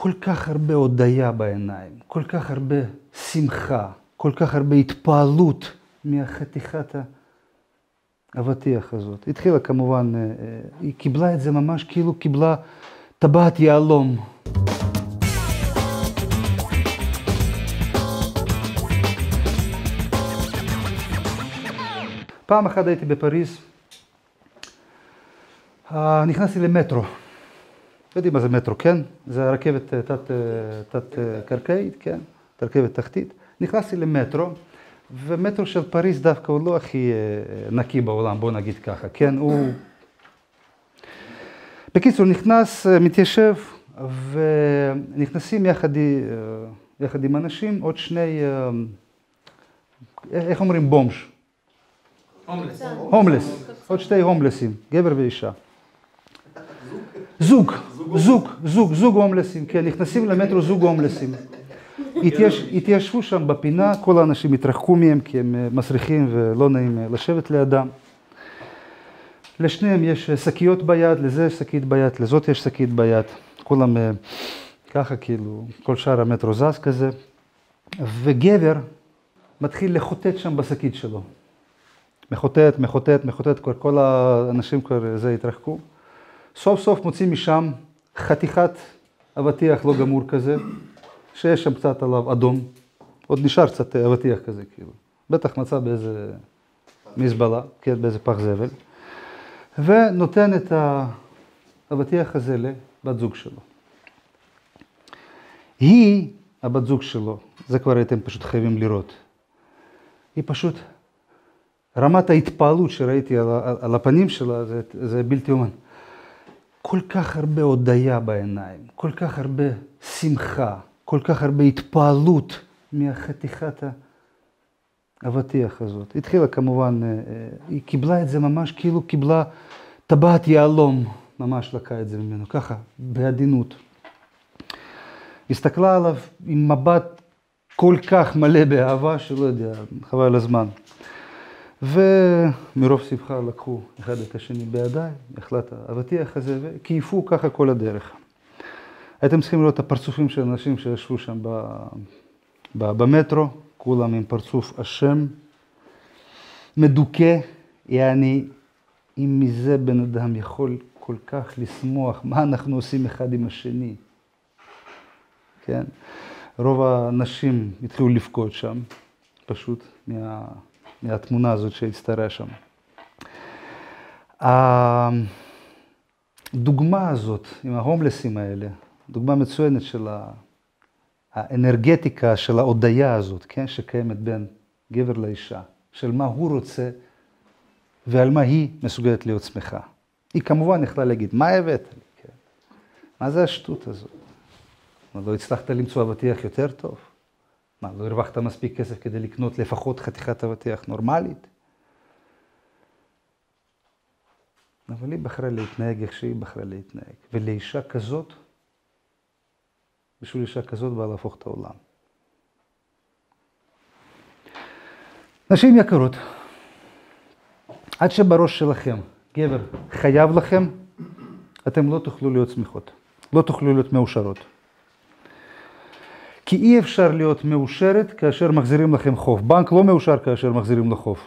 כל כך הרבה הודיה בעיניים, כל כך הרבה שמחה, כל כך הרבה התפעלות מהחתיכת האבטיח הזאת. התחילה כמובן, אה, אה, היא קיבלה את זה ממש כאילו קיבלה טבעת יהלום. פעם אחת הייתי בפריז, אה, נכנסתי למטרו. יודעים מה זה מטרו, כן? זה רכבת תת-קרקעית, כן? רכבת תחתית. נכנסתי למטרו, ומטרו של פריז דווקא הוא לא הכי נקי בעולם, בוא נגיד ככה, כן? הוא... בקיצור, נכנס, מתיישב, ונכנסים יחד, יחד עם אנשים עוד שני, איך אומרים בומש? הומלס. הומלס, עוד שתי הומלסים, גבר ואישה. זוג, זוג, זוג, זוג הומלסים, כן, נכנסים למטרו זוג הומלסים. התייש, התיישבו שם בפינה, כל האנשים התרחקו מהם כי הם מסריחים ולא נעים לשבת לידם. לשניהם יש שקיות ביד, לזה יש שקית ביד, לזאת יש שקית ביד. כולם ככה כאילו, כל שאר המטרו זז כזה. וגבר מתחיל לחוטט שם בשקית שלו. מחוטט, מחוטט, מחוטט, כל האנשים כבר זה התרחקו. סוף סוף מוצאים משם חתיכת אבטיח לא גמור כזה, שיש שם קצת עליו אדום. עוד נשאר קצת אבטיח כזה, כאילו. בטח מצא באיזה מזבלה, כן, באיזה פח זבל. ונותן את האבטיח הזה לבת זוג שלו. היא, הבת זוג שלו, זה כבר הייתם פשוט חייבים לראות. היא פשוט, רמת ההתפעלות שראיתי על, על הפנים שלה, זה, זה בלתי אומן. כל כך הרבה הודיה בעיניים, כל כך הרבה שמחה, כל כך הרבה התפעלות מהחתיכת האבטיח הזאת. התחילה כמובן, היא קיבלה את זה ממש כאילו קיבלה טבעת יהלום, ממש לקחה את זה ממנו, ככה, בעדינות. הסתכלה עליו עם מבט כל כך מלא באהבה, שלא יודע, חבל הזמן. ומרוב שמחה לקחו אחד את השני בידיים, החלט האבטיח הזה, וקייפו ככה כל הדרך. הייתם צריכים לראות את הפרצופים של אנשים שישבו שם במטרו, כולם עם פרצוף אשם, מדוכא, יעני, אם מזה בן אדם יכול כל כך לשמוח, מה אנחנו עושים אחד עם השני, כן? רוב הנשים התחילו לבכות שם, פשוט, מה, מהתמונה הזאת שהצטרעה שם. הדוגמה הזאת עם ההומלסים האלה, דוגמה מצוינת של האנרגטיקה של ההודיה הזאת, כן, שקיימת בין גבר לאישה, של מה הוא רוצה ועל מה היא מסוגלת להיות שמחה. היא כמובן יכלה להגיד, מה הבאת לי? כן. מה זה השטות הזאת? לא הצלחת למצוא אבטיח יותר טוב? מה, לא הרווחת מספיק כסף כדי לקנות לפחות חתיכת אבטיח נורמלית? אבל היא בחרה להתנהג איך שהיא בחרה להתנהג. ולאישה כזאת, בשביל אישה כזאת באה להפוך את העולם. נשים יקרות, עד שבראש שלכם גבר חייב לכם, אתם לא תוכלו להיות שמחות, לא תוכלו להיות מאושרות. כי אי אפשר להיות מאושרת כאשר מחזירים לכם חוב. בנק לא מאושר כאשר מחזירים לו חוב.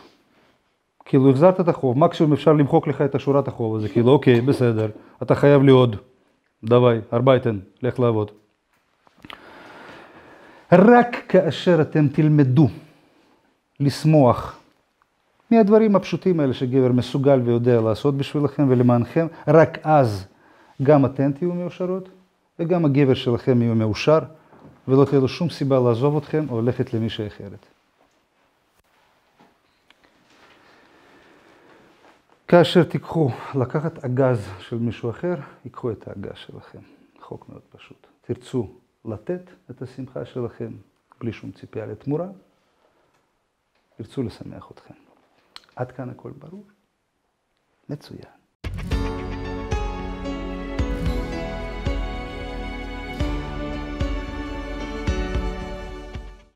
כאילו החזרת את החוב, מקסימום אפשר למחוק לך את השורת החוב הזה, כאילו אוקיי, בסדר, אתה חייב לי עוד, דווי, ארבייטן, לך לעבוד. רק כאשר אתם תלמדו לשמוח מהדברים הפשוטים האלה שגבר מסוגל ויודע לעשות בשבילכם ולמענכם, רק אז גם אתן תהיו מאושרות וגם הגבר שלכם יהיו מאושר ולא תהיה לו שום סיבה לעזוב אתכם או ללכת למישהי אחרת. כאשר תיקחו לקחת אגז של מישהו אחר, ייקחו את האגז שלכם. חוק מאוד פשוט. תרצו לתת את השמחה שלכם בלי שום ציפייה לתמורה, ירצו לשמח אתכם. עד כאן הכל ברור? מצוין.